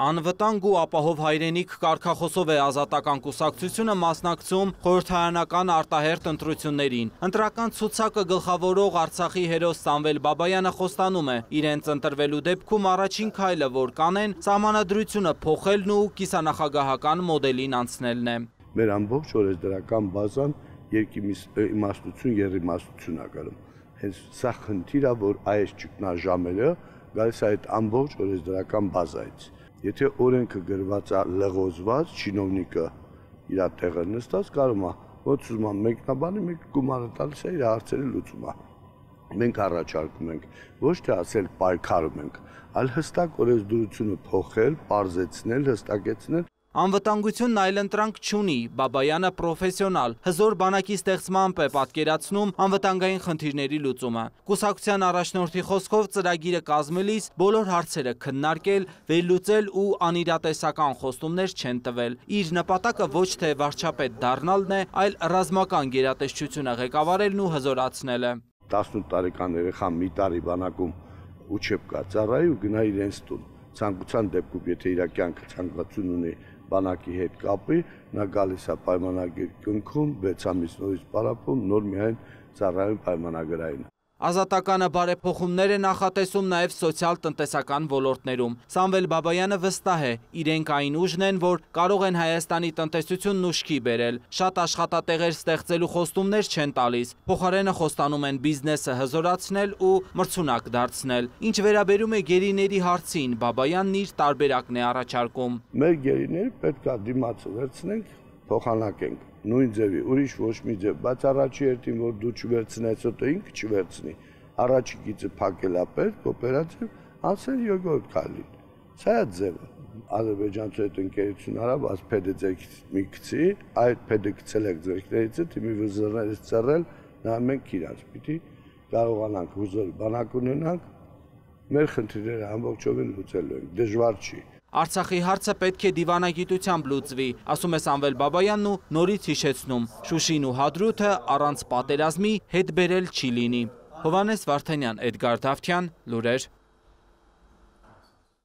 Անվտանգ ու ապահով հայրենիք կարգախոսով է ազատական կուսակցությունը մասնակցում խորհրդարանական արտահերտ ընտրություններին։ Ընտրական ցուցակը գլխավորող Արցախի հերոս Սամվել Բաբայանը խոստանում է, իրենց ընտրվելու դեպքում առաջին քայլը, որ կանեն, սահմանադրությունը փոխելն ու կիսանախագահական մոդելին անցնելն է։ Մեր ամբողջ օրենսդրական բազան երկիմաստություն երիմաստություն ա գալու։ Հենց սա խնդիրը, որ այս ճգնաժամերը գալիս է այդ ամբողջ օրենսդրական բազայից Եթե օրենքը գրված է լղոզված, չինովնիկը իր տեղը նստած կարող է ոնց ուզում մեկնաբանի, մեկ գումարը տալիս է իր հարցերը լուծում է։ Մենք առաջարկում ենք ոչ թե ասել պայքարում ենք, այլ հստակ օրենսդրությունը փոխել, parzեցնել, հստակեցնել Անվտանգությունն այլընտրանք չունի, Բաբայանը պրոֆեսիոնալ, հզոր բանակի ստեղծմամբ է պատկերացնում անվտանգային խնդիրների լուծումը։ Կուսակցության առաջնորդի խոսքով ծրագիրը կազմելիս բոլոր հարցերը քննարկել, վերլուծել ու անիրատեսական խոստումներ չեն տվել։ Իր նպատակը ոչ թե վարչապետ դառնալն է, այլ ռազմական գերատեսչությունը ղեկավարելն ու հզորացնելը։ 18 տարեկան երեխան մի տարի բանակում ուչեփ կա ծառայի ու գնա իրենց տուն ցանկության դեպքում եթե իր կյանքը ցանկացություն ունի բանակի հետ կապի, նա գալիս է պայմանագիր կնքում 6 ամիս նորից պարապում, նոր միայն ծառայում պայմանագրային։ Ազատականը բարեփոխումներ է նախատեսում նաև սոցիալ-տնտեսական ոլորտներում։ Սամվել Բաբայանը վստահ է, իրենք այն ուժն են, որ կարող են Հայաստանի տնտեսությունն ուշքի բերել։ Շատ աշխատատեղեր ստեղծելու խոստումներ չեն տալիս։ Փոխարենը խոստանում են բիզնեսը հզորացնել ու մրցունակ դարձնել։ Ինչ վերաբերում է գերիների հարցին, Բաբայանն իր տարբերակն է առաջարկում։ Մեր գերիները պետք է դիմացը վերցնենք, փոխանակենք նույն ձևի, ուրիշ ոչ մի ձև, բայց առաջի երթին, որ դու չվերցնես, հետո ինքը չվերցնի։ Առաջի գիծը փակել է պետք, կոոպերատիվ, անցել յոգորտ քալին։ Սա է ձևը։ Ադրբեջանցու հետ ընկերություն արավ, աս փեդը ձերքից մի գցի, այդ փեդը գցել եք ձերքներից, թիմի վզրներից ծռել, նա մենք իրանց պիտի կարողանանք հուզոր բանակ ունենանք, մեր խնդիրները ամբողջովին լուծելու ենք, դժվար չի։ Արցախի հարցը պետք է դիվանագիտությամբ լուծվի, ասում է Սամվել Բաբայանն ու նորից հիշեցնում։ Շուշին ու Հադրութը առանց պատերազմի հետ բերել չի լինի։ Հովանես Վարդանյան, Էդգար Դավթյան, լուրեր